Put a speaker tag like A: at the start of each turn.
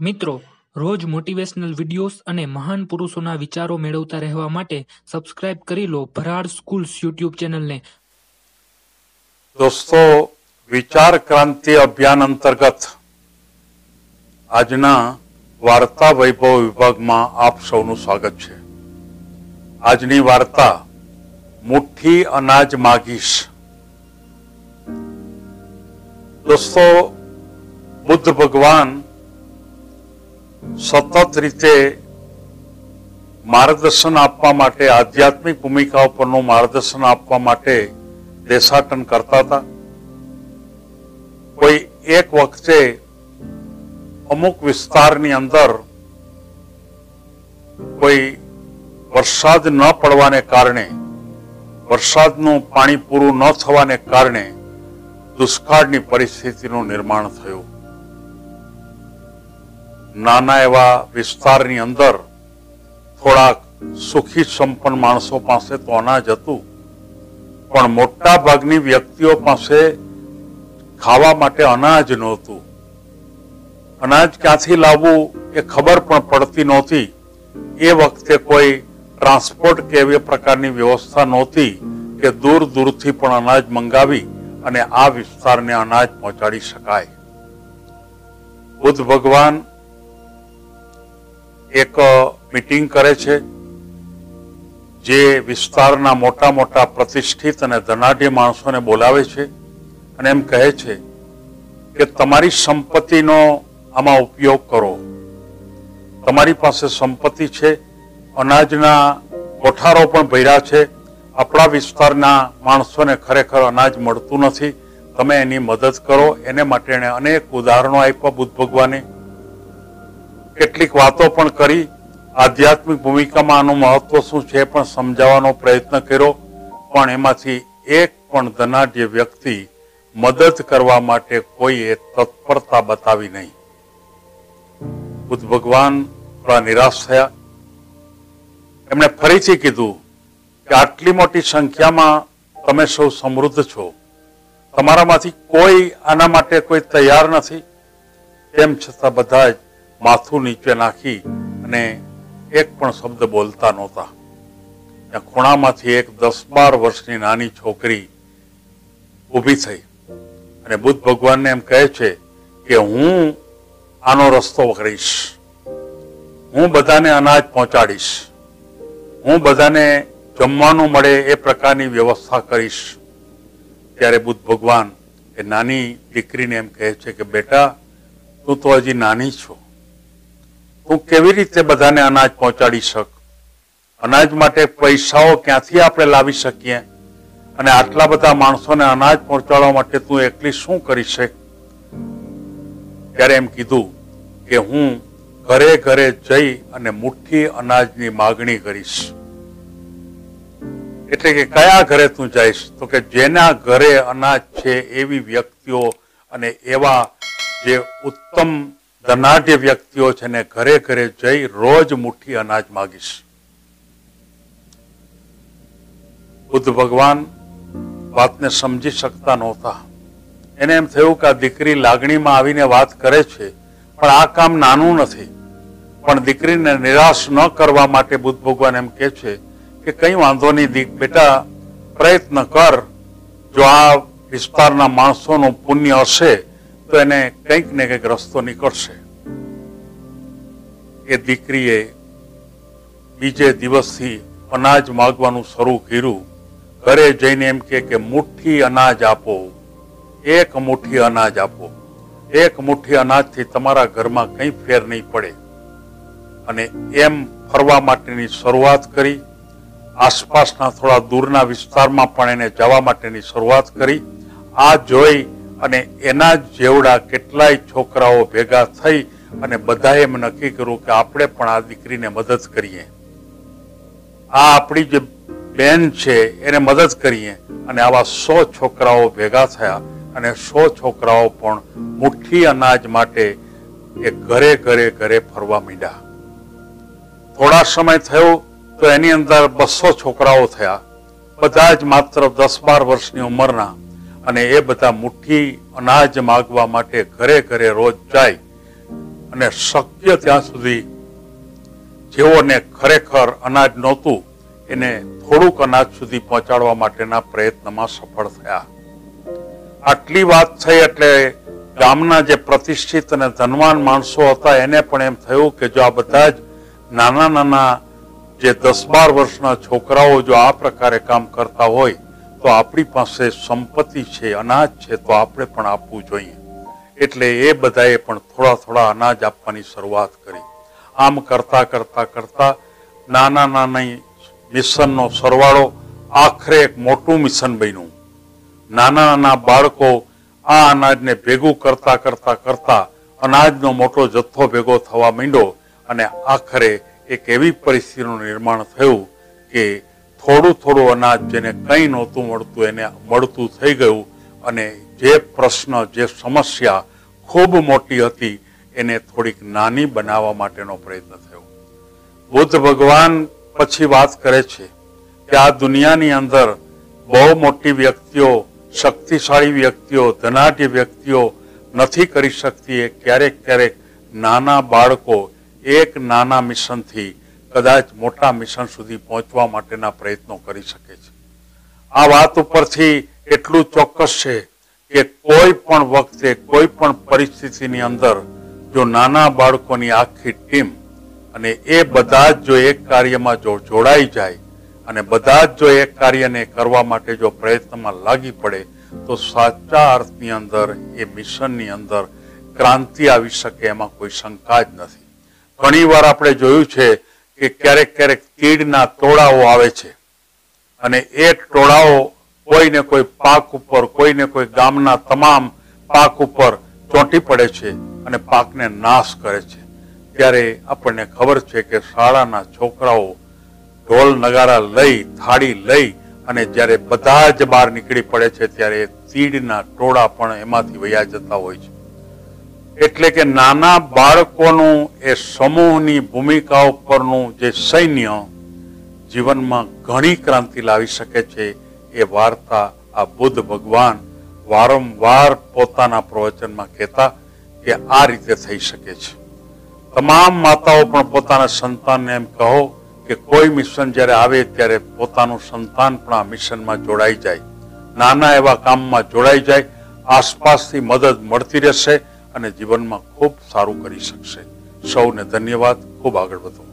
A: મિત્રો, રોજ motivational videos અને મહાન પુરુષોના વિચારો મેળવતા રહેવા માટે સબસ્ક્રાઇબ કરી લો ભરાડ સ્કૂલ્સ યુટ્યુબ ચેનલને
B: દોસ્તો, વિચાર ક્રાંતિ અભિયાન અંતર્ગત આજના વાર્તા વૈભવ વિભાગમાં આપ સૌનું સ્વાગત છે. આજની વાર્તા, મુઠ્ઠી અનાજ માગીશ. દોસ્તો, બુદ્ધ ભગવાન સતત રીતે માર્ગદર્શન આપવા માટે, આધ્યાત્મિક ભૂમિકા પરનું માર્ગદર્શન આપવા માટે દેશાટન કરતા હતા. કોઈ એક વખતે અમુક વિસ્તારની અંદર કોઈ વરસાદ ન પડવાને કારણે, વરસાદનું પાણી પૂરું ન થવાને કારણે દુષ્કાળની પરિસ્થિતિનું નિર્માણ થયું. નાના એવા વિસ્તારની અંદર થોડાક સુખી સંપન્ન માણસો પાસે તો અનાજ હતું. પણ મોટા ભાગની વ્યક્તિઓ પાસે ખાવા માટે અનાજ નહોતું. અનાજ ક્યાંથી લાવવું એ ખબર પણ પડતી નહોતી. એ વખતે કોઈ ટ્રાન્સપોર્ટ કે એવી પ્રકારની વ્યવસ્થા નહોતી કે દૂર દૂરથી પણ અનાજ મંગાવી અને આ વિસ્તારને અનાજ પહોંચાડી શકાય. બુદ્ધ ભગવાન એક મિટિંગ કરે છે, જે વિસ્તારના મોટા મોટા પ્રતિષ્ઠિત અને ધનાઢ્ય માણસોને બોલાવે છે અને એમ કહે છે કે તમારી સંપત્તિનો આમાં ઉપયોગ કરો. તમારી પાસે સંપત્તિ છે, અનાજના કોઠારો પણ ભર્યા છે, આપણા વિસ્તારના માણસોને ખરેખર અનાજ મળતું નથી, તમે એની મદદ કરો, એને માટે એણે અનેક ઉદાહરણો આપ્યા બુદ્ધ ભગવાને. કેટલીક વાતો પણ કરી. આધ્યાત્મિક ભૂમિકામાં આનું મહત્વ શું છે પણ સમજાવવાનો પ્રયત્ન કર્યો. પણ એમાંથી એક પણ ધનાઢ્ય વ્યક્તિ મદદ કરવા માટે કોઈએ તત્પરતા બતાવી નહીં. બુદ્ધ ભગવાન થોડા નિરાશ થયા. એમણે ફરીથી કીધું કે આટલી મોટી સંખ્યામાં તમે સૌ સમૃદ્ધ છો. તમારામાંથી કોઈ આના માટે કોઈ તૈયાર નથી. તેમ છતાં બધા જ માથું નીચે નાખી અને એક પણ શબ્દ બોલતા નહોતા. ત્યાં ખૂણામાંથી એક દસ બાર વર્ષની નાની છોકરી ઊભી થઈ અને બુદ્ધ ભગવાનને એમ કહે છે કે હું આનો રસ્તો કરીશ હું બધાને અનાજ પહોંચાડીશ. હું બધાને જમવાનું મળે એ પ્રકારની વ્યવસ્થા કરીશ. ત્યારે બુદ્ધ ભગવાન એ નાની દીકરીને એમ કહે છે કે, બેટા, તું તો હજી નાની છો. તું કેવી રીતે બધાને અનાજ પહોંચાડી શક? અનાજ માટે પૈસાઓ ક્યાંથી આપણે લાવી શકીએ? અને આટલા બધા માણસોને અનાજ પહોંચાડવા માટે તું એકલી શું કરી શક? ત્યારે એમ કીધું કે હું ઘરે ઘરે જઈ અને મુઠ્ઠી અનાજની માગણી કરીશ. એટલે કે કયા ઘરે તું જઈશ? તો કે જેના ઘરે અનાજ છે એવી વ્યક્તિઓ અને એવા જે ઉત્તમ ધનાઢ્ય વ્યક્તિઓ છે ને ઘરે ઘરે જઈ રોજ મુઠ્ઠી અનાજ માગીશ. બુદ્ધ ભગવાન વાતને સમજી શકતા નહોતા. એને એમ થયું કે આ દીકરી લાગણીમાં આવીને વાત કરે છે, પણ આ કામ નાનું નથી. પણ દીકરીને નિરાશ ન કરવા માટે બુદ્ધ ભગવાન એમ કે છે કે કઈ વાંધો નહીં દીક, બેટા, પ્રયત્ન કર. જો આ વિસ્તારના માણસોનું પુણ્ય હશે તો એને કંઈક ને કંઈક રસ્તો નીકળશે. એ દીકરીએ બીજે દિવસથી અનાજ માગવાનું શરૂ કર્યું. ઘરે જઈને એમ કે મુઠ્ઠી અનાજ આપો. એક મુઠ્ઠી અનાજ આપો. એક મુઠ્ઠી અનાજથી તમારા ઘરમાં કંઈ ફેર નહીં પડે. અને એમ ફરવા માટેની શરૂઆત કરી. આસપાસના થોડા દૂરના વિસ્તારમાં પણ એને જવા માટેની શરૂઆત કરી. આ જોઈ અને એના જેવડા કેટલાય છોકરાઓ ભેગા થઈ અને બધાએ એમ નક્કી કર્યું કે આપણે પણ આ દીકરીને મદદ કરીએ. આ આપણી જે બેન છે એને મદદ કરીએ અને આવા સો છોકરાઓ ભેગા થયા અને સો છોકરાઓ પણ મુઠ્ઠી અનાજ માટે એ ઘરે ઘરે ઘરે ફરવા માંડ્યા. થોડા સમય થયો તો એની અંદર બસો છોકરાઓ થયા. બધા જ માત્ર દસ બાર વર્ષની ઉંમરના. અને એ બધા મુઠ્ઠી અનાજ માગવા માટે ઘરે ઘરે રોજ જાય અને શક્ય ત્યાં સુધી જેઓને ખરેખર અનાજ નહોતું, એને થોડુંક અનાજ સુધી પહોંચાડવા માટેના પ્રયત્નમાં સફળ થયા. આટલી વાત થઈ એટલે ગામના જે પ્રતિષ્ઠિત અને ધનવાન માણસો હતા, એને પણ એમ થયું કે જો આ બધા જ નાના નાના જે દસ બાર વર્ષના છોકરાઓ જો આ પ્રકારે કામ કરતા હોય તો આપણી પાસે સંપત્તિ છે, અનાજ છે, તો આપણે પણ આપવું જોઈએ. એટલે એ બધાએ પણ થોડા થોડા અનાજ આપવાની શરૂઆત કરી. આમ કરતા કરતા કરતા નાના નાની મિશનનો સરવાળો આખરે એક મોટું મિશન બન્યું. નાના નાના બાળકો આ અનાજને ભેગું કરતા કરતા કરતા અનાજનો મોટો જથ્થો ભેગો થવા માંડ્યો અને આખરે એક એવી પરિસ્થિતિનું નિર્માણ થયું કે થોડું થોડું અનાજ જેને કંઈ નહોતું મળતું એને મળતું થઈ ગયું અને જે પ્રશ્ન, જે સમસ્યા ખૂબ મોટી હતી એને થોડીક નાની બનાવવા માટેનો પ્રયત્ન થયો. બુદ્ધ ભગવાન પછી વાત કરે છે કે આ દુનિયાની અંદર બહુ મોટી વ્યક્તિઓ, શક્તિશાળી વ્યક્તિઓ, ધનાઢ્ય વ્યક્તિઓ નથી કરી શકતી એ ક્યારેક ક્યારેક નાના બાળકો એક નાના મિશનથી કદાચ મોટા મિશન સુધી પહોંચવા માટેના પ્રયત્નો કરી શકે છે. આ વાત ઉપરથી એટલું ચોક્કસ છે કે કોઈ પણ વખતે, કોઈ પણ પરિસ્થિતિની અંદર જો નાના બાળકોની આખી ટીમ અને એ બધા જ જો એક કાર્યમાં જો જોડાઈ જાય અને બધા જ જો એક કાર્યને કરવા માટે જો પ્રયત્નમાં લાગી પડે, તો સાચા અર્થની અંદર, એ મિશનની અંદર ક્રાંતિ આવી શકે એમાં કોઈ શંકા જ નથી. ઘણીવાર આપણે જોયું છે કે ક્યારેક ક્યારેક તીડના ટોળાઓ આવે છે. અને એ ટોળાઓ કોઈને કોઈ પાક ઉપર, કોઈને કોઈ ગામના તમામ પાક ઉપર ચોંટી પડે છે અને પાકને નાશ કરે છે. ત્યારે આપણને ખબર છે કે શાળાના છોકરાઓ ઢોલ નગારા લઈ, થાળી લઈ અને જ્યારે બધા જ બહાર નીકળી પડે છે, ત્યારે તીડના ટોળા પણ એમાંથી વયા જતા હોય છે. એટલે કે નાના બાળકોનું એ સમૂહની ભૂમિકા ઉપરનું જે સૈન્ય જીવનમાં ઘણી ક્રાંતિ લાવી શકે છે, એ વાર્તા આ બુદ્ધ ભગવાન વારંવાર પોતાના પ્રવચનમાં કહેતા કે આ રીતે થઈ શકે છે. તમામ માતાઓ પણ પોતાના સંતાનને એમ કહો કે કોઈ મિશન જ્યારે આવે ત્યારે પોતાનું સંતાન પણ આ મિશનમાં જોડાઈ જાય. નાના એવા કામમાં જોડાઈ જાય. આસપાસથી મદદ મળતી રહેશે. અને જીવનમાં ખૂબ સારું કરી શકશે. સૌને ધન્યવાદ. ખૂબ આગળ વધો.